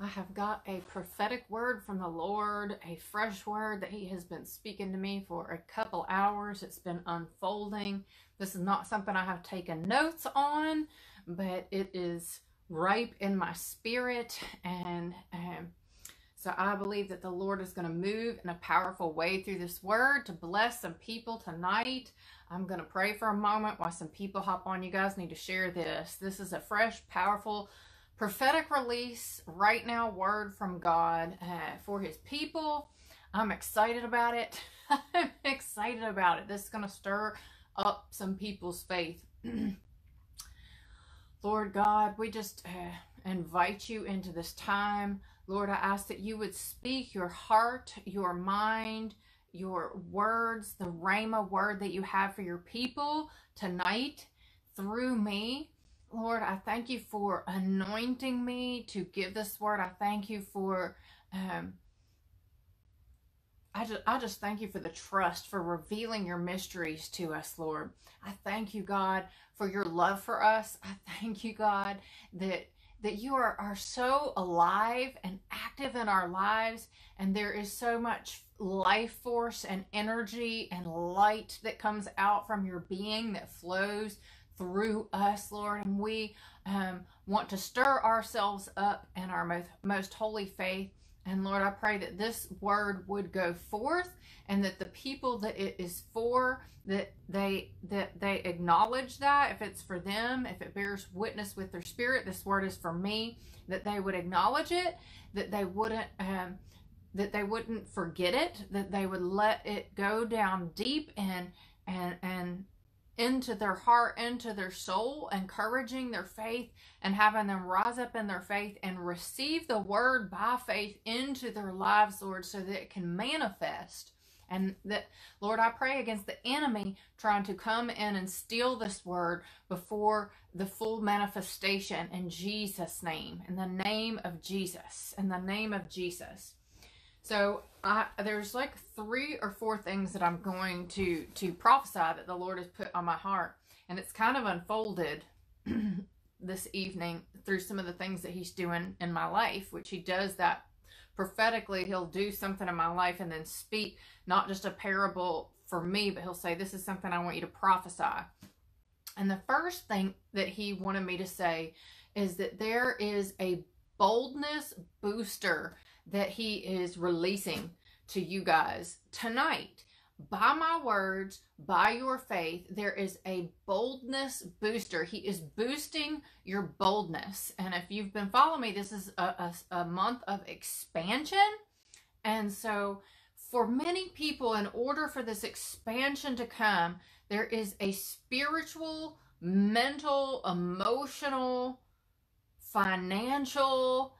I have got a prophetic word from the Lord, a fresh word that He has been speaking to me for a couple hours. It's been unfolding. This is not something I have taken notes on, but it is ripe in my spirit. And um, so I believe that the Lord is going to move in a powerful way through this word to bless some people tonight. I'm going to pray for a moment while some people hop on. You guys need to share this. This is a fresh, powerful, prophetic release right now word from God uh, for his people. I'm excited about it. I'm excited about it. This is going to stir up some people's faith. Lord God, we just uh, invite you into this time. Lord, I ask that you would speak your heart, your mind, your words, the Rhema word that you have for your people tonight through me. Lord, I thank you for anointing me to give this word. I thank you for, um, I just, I just thank you for the trust, for revealing your mysteries to us, Lord. I thank you, God, for your love for us. I thank you, God, that that you are, are so alive and active in our lives, and there is so much life force and energy and light that comes out from your being that flows through us, Lord. And we um, want to stir ourselves up in our most, most holy faith. And Lord, I pray that this word would go forth and that the people that it is for, that they that they acknowledge that if it's for them, if it bears witness with their spirit, this word is for me, that they would acknowledge it, that they wouldn't um, that they wouldn't forget it, that they would let it go down deep and and and into their heart, into their soul, encouraging their faith and having them rise up in their faith and receive the word by faith into their lives, Lord, so that it can manifest. And that, Lord, I pray against the enemy trying to come in and steal this word before the full manifestation in Jesus' name, in the name of Jesus, in the name of Jesus. So I, there's like three or four things that I'm going to to prophesy that the Lord has put on my heart, and it's kind of unfolded this evening through some of the things that He's doing in my life, which He does that prophetically. He'll do something in my life and then speak not just a parable for me, but He'll say, "This is something I want you to prophesy." And the first thing that He wanted me to say is that there is a boldness booster that he is releasing to you guys tonight. By my words, by your faith, there is a boldness booster. He is boosting your boldness. And if you've been following me, this is a, a, a month of expansion. And so, for many people, in order for this expansion to come, there is a spiritual, mental, emotional, financial,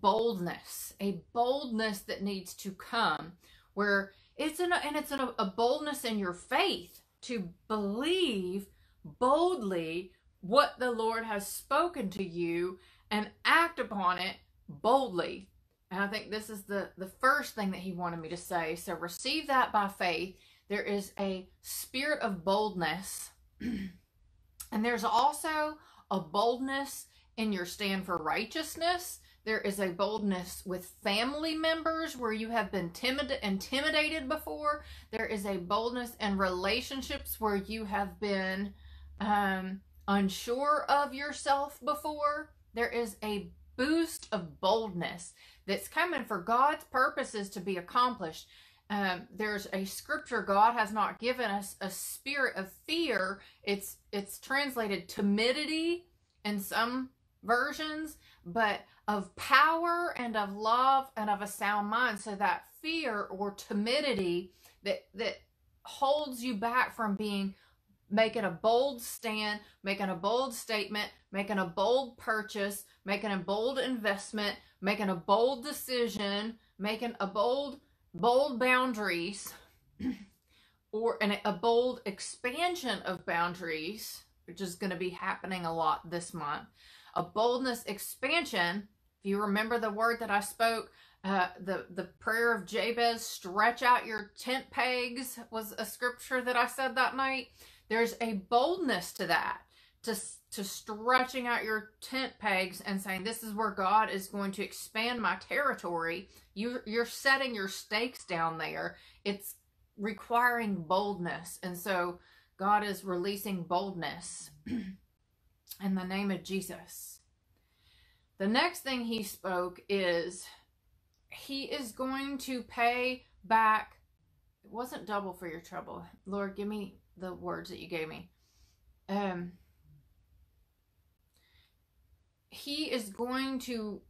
boldness, a boldness that needs to come where it's an, and it's an, a boldness in your faith to believe boldly what the Lord has spoken to you and act upon it boldly. And I think this is the, the first thing that he wanted me to say. So receive that by faith. There is a spirit of boldness. and there's also a boldness in your stand for righteousness there is a boldness with family members where you have been timid, intimidated before. There is a boldness in relationships where you have been um, unsure of yourself before. There is a boost of boldness that's coming for God's purposes to be accomplished. Um, there's a scripture God has not given us a spirit of fear. It's it's translated timidity in some versions, but of power and of love and of a sound mind. So that fear or timidity that that holds you back from being making a bold stand, making a bold statement, making a bold purchase, making a bold investment, making a bold decision, making a bold bold boundaries or an, a bold expansion of boundaries, which is going to be happening a lot this month a boldness expansion. If you remember the word that I spoke, uh, the the prayer of Jabez, stretch out your tent pegs, was a scripture that I said that night. There's a boldness to that, to to stretching out your tent pegs and saying this is where God is going to expand my territory. You you're setting your stakes down there. It's requiring boldness. And so God is releasing boldness in the name of Jesus. The next thing he spoke is he is going to pay back it wasn't double for your trouble. Lord, give me the words that you gave me. Um he is going to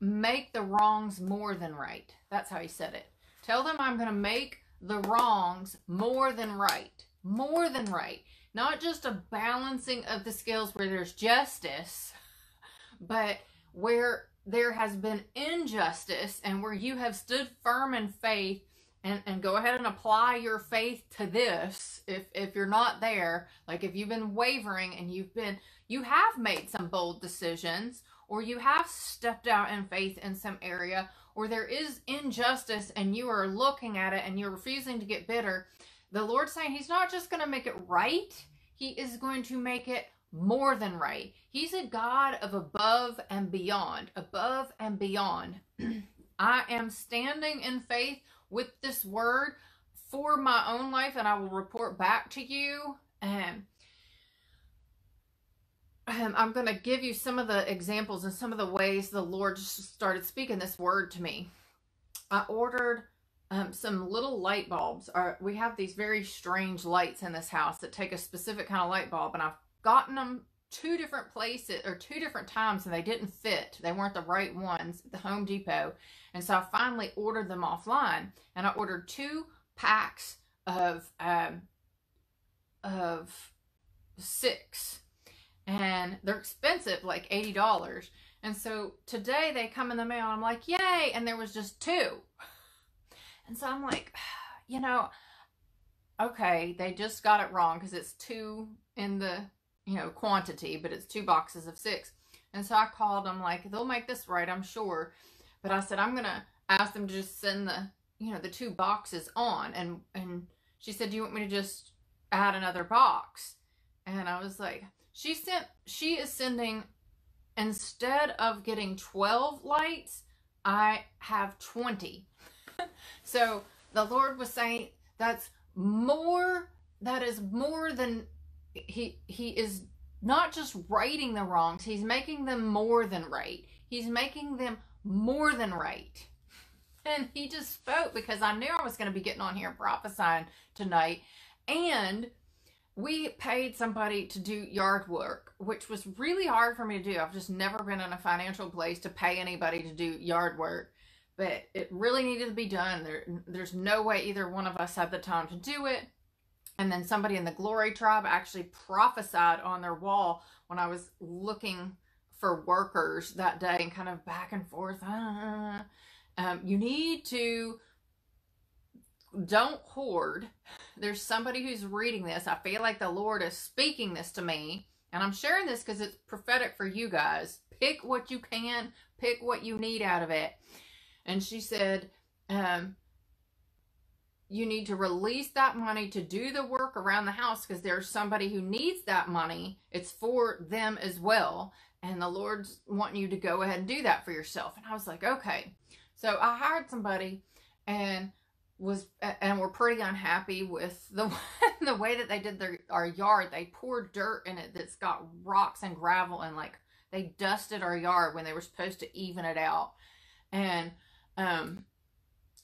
make the wrongs more than right. That's how he said it. Tell them I'm going to make the wrongs more than right. More than right. Not just a balancing of the scales where there's justice, but where there has been injustice and where you have stood firm in faith and, and go ahead and apply your faith to this if if you're not there. Like if you've been wavering and you've been you have made some bold decisions or you have stepped out in faith in some area or there is injustice and you are looking at it and you're refusing to get bitter the lord's saying he's not just going to make it right he is going to make it more than right. He's a god of above and beyond above and beyond. I am standing in faith with this word for my own life and i will report back to you. And um, I'm going to give you some of the examples and some of the ways the Lord started speaking this word to me. I ordered um, some little light bulbs. Our, we have these very strange lights in this house that take a specific kind of light bulb, and I've gotten them two different places or two different times, and they didn't fit. They weren't the right ones at the Home Depot, and so I finally ordered them offline, and I ordered two packs of um, of six and they're expensive, like $80. And so today they come in the mail. I'm like, yay. And there was just two. And so I'm like, you know, okay, they just got it wrong because it's two in the, you know, quantity, but it's two boxes of six. And so I called them like, they'll make this right, I'm sure. But I said, I'm going to ask them to just send the, you know, the two boxes on. And, and she said, do you want me to just add another box? And I was like, she sent she is sending instead of getting 12 lights, I have 20. so the Lord was saying that's more that is more than he he is not just righting the wrongs, he's making them more than right. He's making them more than right. And he just spoke because I knew I was going to be getting on here prophesying tonight. And we paid somebody to do yard work, which was really hard for me to do. I've just never been in a financial place to pay anybody to do yard work, but it really needed to be done. There, there's no way either one of us had the time to do it. And then somebody in the Glory Tribe actually prophesied on their wall when I was looking for workers that day and kind of back and forth. Uh, um, you need to don't hoard. There's somebody who's reading this. I feel like the Lord is speaking this to me. And I'm sharing this because it's prophetic for you guys. Pick what you can, pick what you need out of it. And she said, um, you need to release that money to do the work around the house because there's somebody who needs that money. It's for them as well. And the Lord's wanting you to go ahead and do that for yourself. And I was like, okay. So I hired somebody and was and were pretty unhappy with the the way that they did their our yard. They poured dirt in it that's got rocks and gravel and like they dusted our yard when they were supposed to even it out. And um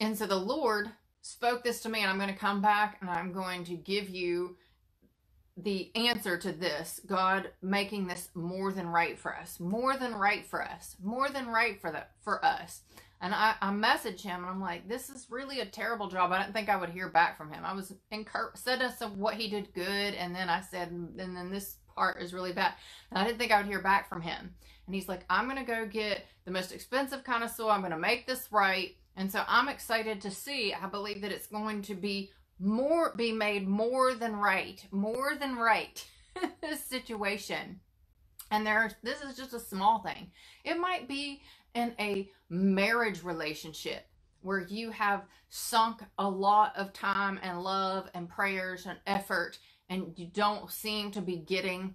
and so the Lord spoke this to me and I'm going to come back and I'm going to give you the answer to this god making this more than right for us more than right for us more than right for the for us and I, I messaged him and I'm like, this is really a terrible job. I didn't think I would hear back from him. I was incur- said us what he did good. And then I said, and then this part is really bad. And I didn't think I would hear back from him. And he's like, I'm going to go get the most expensive kind of soil. I'm going to make this right. And so I'm excited to see. I believe that it's going to be more, be made more than right, more than right. this situation. And there's, this is just a small thing. It might be in a marriage relationship where you have sunk a lot of time and love and prayers and effort and you don't seem to be getting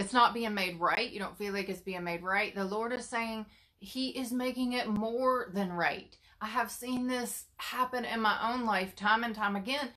it's not being made right. You don't feel like it's being made right. The Lord is saying he is making it more than right. I have seen this happen in my own life time and time again.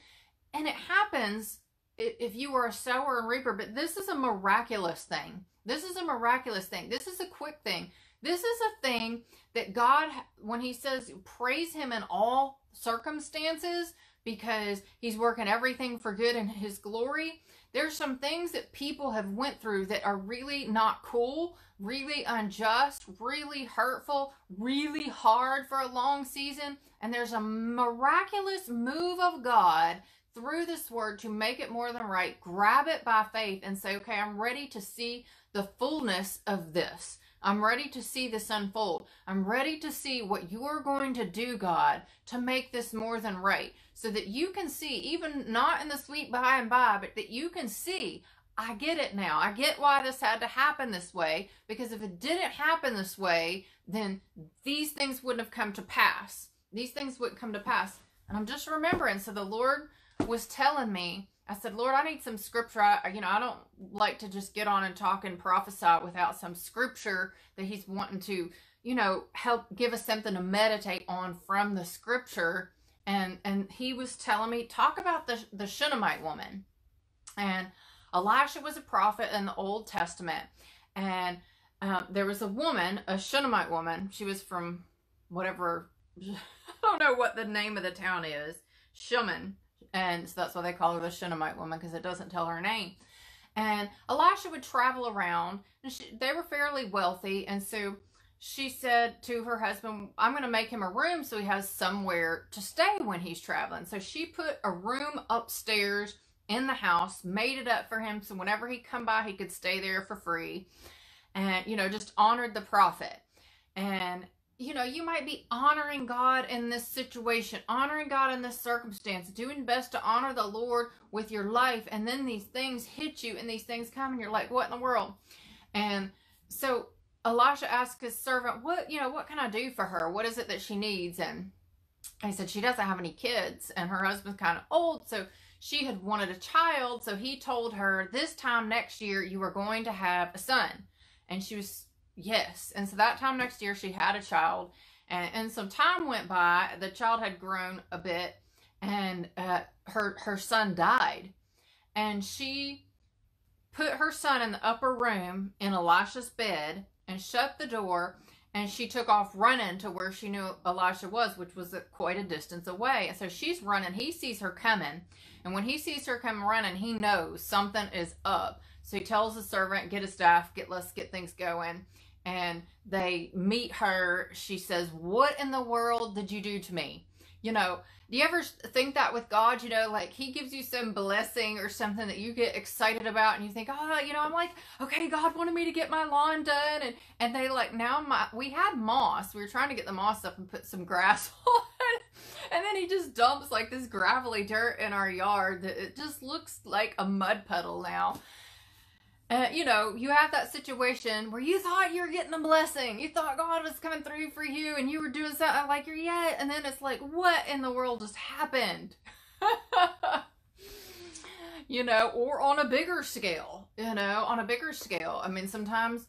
And it happens if you are a sower and reaper, but this is a miraculous thing. This is a miraculous thing. This is a quick thing. This is a thing that God, when He says praise Him in all circumstances because He's working everything for good in His glory, there's some things that people have went through that are really not cool, really unjust, really hurtful, really hard for a long season. And there's a miraculous move of God through this word to make it more than right. Grab it by faith and say, okay, I'm ready to see the fullness of this. I'm ready to see this unfold. I'm ready to see what you're going to do, God, to make this more than right. So that you can see, even not in the sweet by and by, but that you can see, I get it now. I get why this had to happen this way. Because if it didn't happen this way, then these things wouldn't have come to pass. These things wouldn't come to pass. And I'm just remembering. So the Lord was telling me, I said, Lord, I need some scripture. I, you know, I don't like to just get on and talk and prophesy without some scripture that He's wanting to, you know, help give us something to meditate on from the scripture. And and He was telling me, talk about the the Shunammite woman. And Elisha was a prophet in the Old Testament, and um, there was a woman, a Shunammite woman. She was from whatever. I don't know what the name of the town is. Shuman and so that's why they call her the Shunammite woman because it doesn't tell her name. And Elisha would travel around, and she, they were fairly wealthy, and so she said to her husband, I'm going to make him a room so he has somewhere to stay when he's traveling. So she put a room upstairs in the house, made it up for him so whenever he come by, he could stay there for free. And, you know, just honored the prophet. And you know, you might be honoring God in this situation, honoring God in this circumstance, doing best to honor the Lord with your life. And then these things hit you and these things come and you're like, what in the world? And so Elisha asked his servant, what, you know, what can I do for her? What is it that she needs? And he said, she doesn't have any kids and her husband's kind of old. So she had wanted a child. So he told her, this time next year, you are going to have a son. And she was Yes. And so that time next year, she had a child. And, and some time went by. The child had grown a bit. And uh, her, her son died. And she put her son in the upper room in Elisha's bed and shut the door. And she took off running to where she knew Elisha was, which was quite a distance away. And so she's running. He sees her coming. And when he sees her come running, he knows something is up. So he tells the servant, get a staff, get let's get things going and they meet her. She says, What in the world did you do to me? You know, do you ever think that with God? You know, like He gives you some blessing or something that you get excited about, and you think, oh, you know, I'm like, okay, God wanted me to get my lawn done, and and they like now my we had moss. We were trying to get the moss up and put some grass on, and then He just dumps like this gravelly dirt in our yard that it just looks like a mud puddle now. Uh, you know, you have that situation where you thought you were getting a blessing. You thought God was coming through for you and you were doing something like you're yet. And then it's like, what in the world just happened? you know, or on a bigger scale, you know, on a bigger scale. I mean, sometimes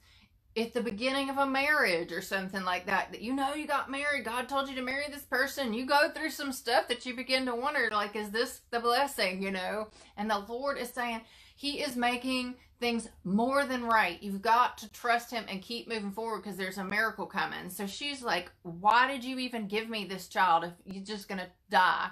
at the beginning of a marriage or something like that, that you know you got married, God told you to marry this person, you go through some stuff that you begin to wonder, like, is this the blessing, you know? And the Lord is saying, He is making things more than right. You've got to trust him and keep moving forward because there's a miracle coming. So she's like, Why did you even give me this child if you're just going to die?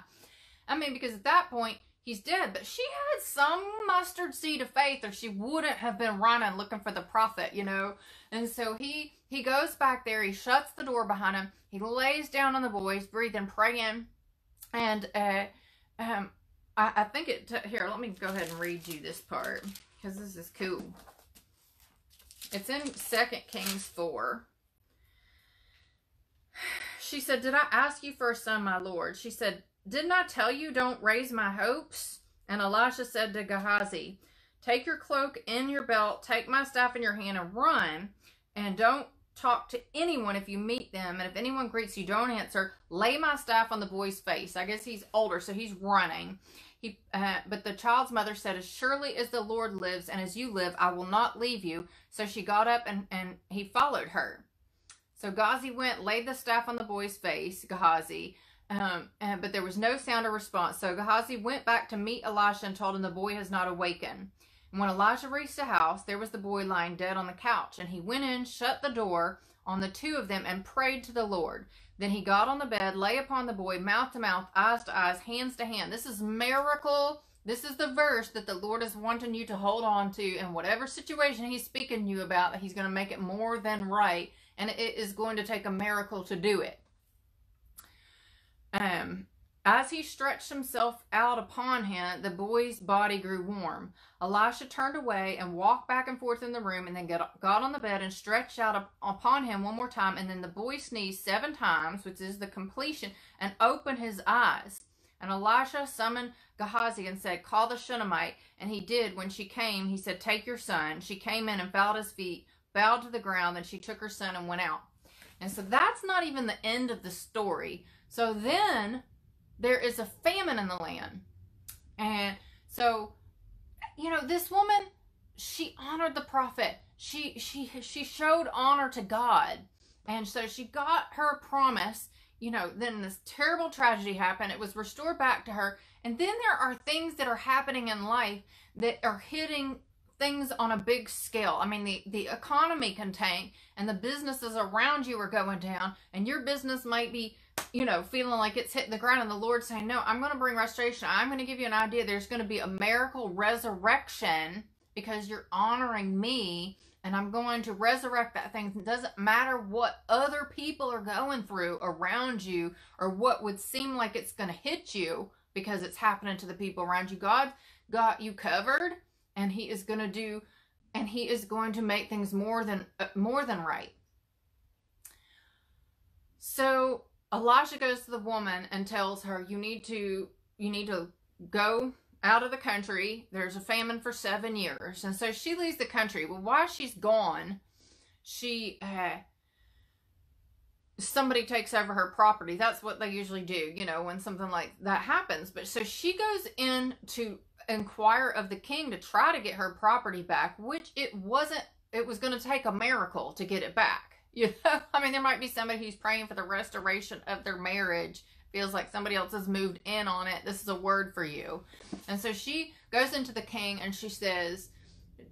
I mean, because at that point, he's dead. But she had some mustard seed of faith or she wouldn't have been running looking for the prophet, you know? And so he he goes back there, he shuts the door behind him, he lays down on the boys, breathing, praying, and uh um I, I think it here, let me go ahead and read you this part because this is cool. It's in Second Kings 4. She said, Did I ask you for a son, my lord? She said, Didn't I tell you don't raise my hopes? And Elisha said to Gehazi, Take your cloak in your belt, take my staff in your hand, and run. And don't talk to anyone if you meet them. And if anyone greets you, don't answer. Lay my staff on the boy's face. I guess he's older, so he's running. He, uh, but the child's mother said, As surely as the Lord lives and as you live, I will not leave you. So she got up and, and he followed her. So Gehazi went, laid the staff on the boy's face, Gehazi, um, and, but there was no sound or response. So Gehazi went back to meet Elisha and told him the boy has not awakened. And when Elijah reached the house, there was the boy lying dead on the couch. And he went in, shut the door on the two of them, and prayed to the Lord. Then he got on the bed, lay upon the boy, mouth to mouth, eyes to eyes, hands to hand. This is miracle. This is the verse that the Lord is wanting you to hold on to in whatever situation he's speaking to you about, he's going to make it more than right. And it is going to take a miracle to do it. Um, as he stretched himself out upon him, the boy's body grew warm. Elisha turned away and walked back and forth in the room, and then got, on the bed and stretched out upon him one more time. And then the boy sneezed seven times, which is the completion, and opened his eyes. And Elisha summoned Gehazi and said, Call the Shunammite. And he did. When she came, he said, Take your son. She came in and fell at his feet, bowed to the ground. Then she took her son and went out. And so that's not even the end of the story. So then there is a famine in the land. And so, you know, this woman, she honored the prophet. She she she showed honor to God. And so she got her promise. You know, then this terrible tragedy happened. It was restored back to her. And then there are things that are happening in life that are hitting things on a big scale. I mean, the, the economy can tank and the businesses around you are going down and your business might be you know, feeling like it's hitting the ground and the Lord saying, no, I'm going to bring restoration. I'm going to give you an idea. There's going to be a miracle resurrection because you're honoring me and I'm going to resurrect that thing. It doesn't matter what other people are going through around you or what would seem like it's going to hit you because it's happening to the people around you. God got you covered and he is going to do and he is going to make things more than uh, more than right. So Elijah goes to the woman and tells her, "You need to you need to go out of the country. There's a famine for seven years." And so she leaves the country. Well, while she's gone, she uh, somebody takes over her property. That's what they usually do, you know, when something like that happens. But so she goes in to inquire of the king to try to get her property back, which it wasn't. It was going to take a miracle to get it back you know, I mean, there might be somebody who's praying for the restoration of their marriage. Feels like somebody else has moved in on it. This is a word for you. And so she goes into the king and she says,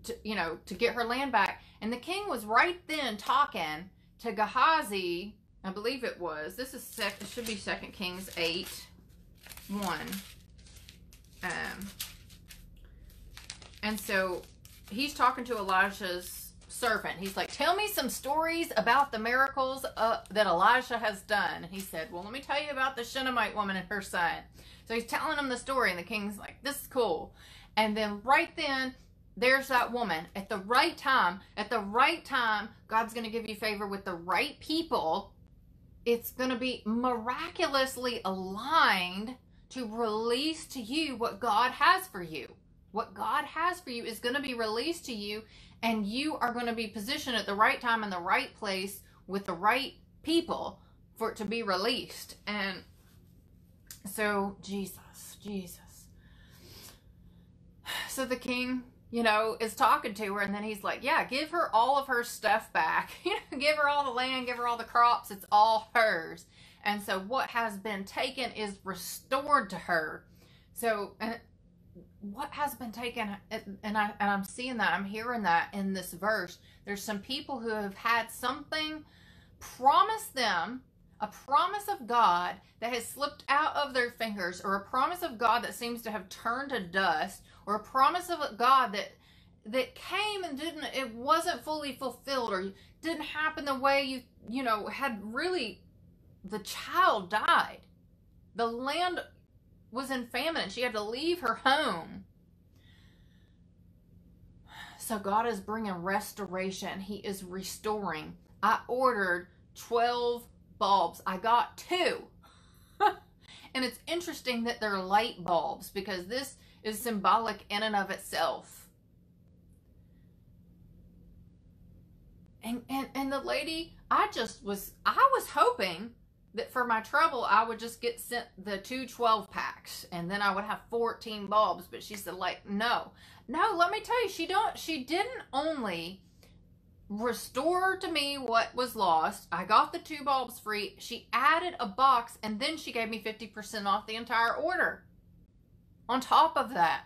to, you know, to get her land back. And the king was right then talking to Gehazi, I believe it was. This is sec- it should be Second Kings eight, one. Um, and so he's talking to Elijah's servant. He's like, Tell me some stories about the miracles uh, that Elijah has done. And He said, Well, let me tell you about the Shunammite woman and her son. So he's telling him the story, and the king's like, This is cool. And then right then, there's that woman at the right time. At the right time, God's going to give you favor with the right people. It's going to be miraculously aligned to release to you what God has for you. What God has for you is going to be released to you, and you are going to be positioned at the right time in the right place with the right people for it to be released. And so, Jesus, Jesus. So the king, you know, is talking to her, and then he's like, Yeah, give her all of her stuff back. You know, give her all the land, give her all the crops. It's all hers. And so, what has been taken is restored to her. So, and what has been taken and I and I'm seeing that I'm hearing that in this verse. There's some people who have had something promised them a promise of God that has slipped out of their fingers or a promise of God that seems to have turned to dust or a promise of God that that came and didn't it wasn't fully fulfilled or didn't happen the way you you know had really the child died. The land was in famine and she had to leave her home. So God is bringing restoration. He is restoring. I ordered 12 bulbs. I got two. and it's interesting that they're light bulbs because this is symbolic in and of itself. And, and and the lady, I just was I was hoping that for my trouble I would just get sent the two 12 pack max and then I would have 14 bulbs. But she said like no. No let me tell you she don't she didn't only restore to me what was lost. I got the two bulbs free. She added a box and then she gave me 50% off the entire order. On top of that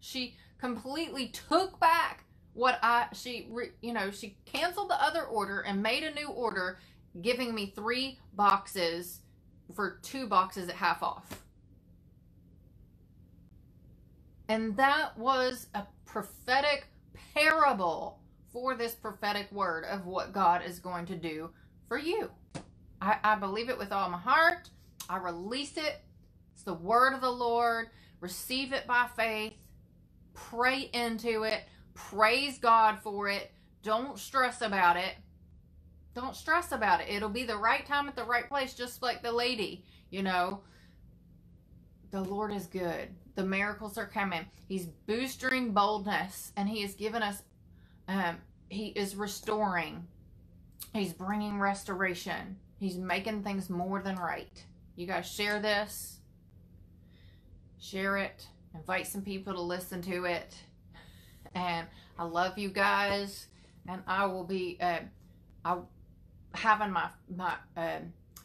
she completely took back what I she you know she canceled the other order and made a new order giving me three boxes for two boxes at half off. And that was a prophetic parable for this prophetic word of what God is going to do for you. I, I believe it with all my heart. I release it. It's the word of the Lord. Receive it by faith. Pray into it. Praise God for it. Don't stress about it. Don't stress about it. It'll be the right time at the right place, just like the lady, you know. The Lord is good. The miracles are coming. He's boosting boldness, and He has given us, um, He is restoring. He's bringing restoration. He's making things more than right. You guys share this. Share it. Invite some people to listen to it. And I love you guys. And I will be, uh, I having my my uh,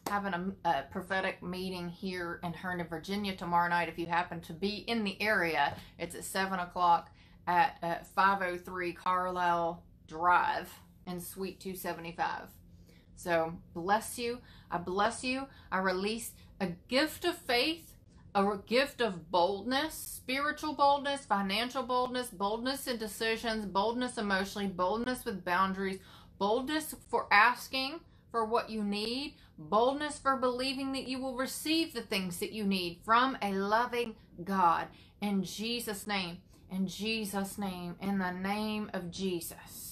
having a, a, prophetic meeting here in Herndon, Virginia tomorrow night. If you happen to be in the area, it's at seven o'clock at uh, 503 Carlisle Drive in Suite 275. So bless you. I bless you. I release a gift of faith, a gift of boldness, spiritual boldness, financial boldness, boldness in decisions, boldness emotionally, boldness with boundaries boldness for asking for what you need, boldness for believing that you will receive the things that you need from a loving God. In Jesus' name, in Jesus' name, in the name of Jesus.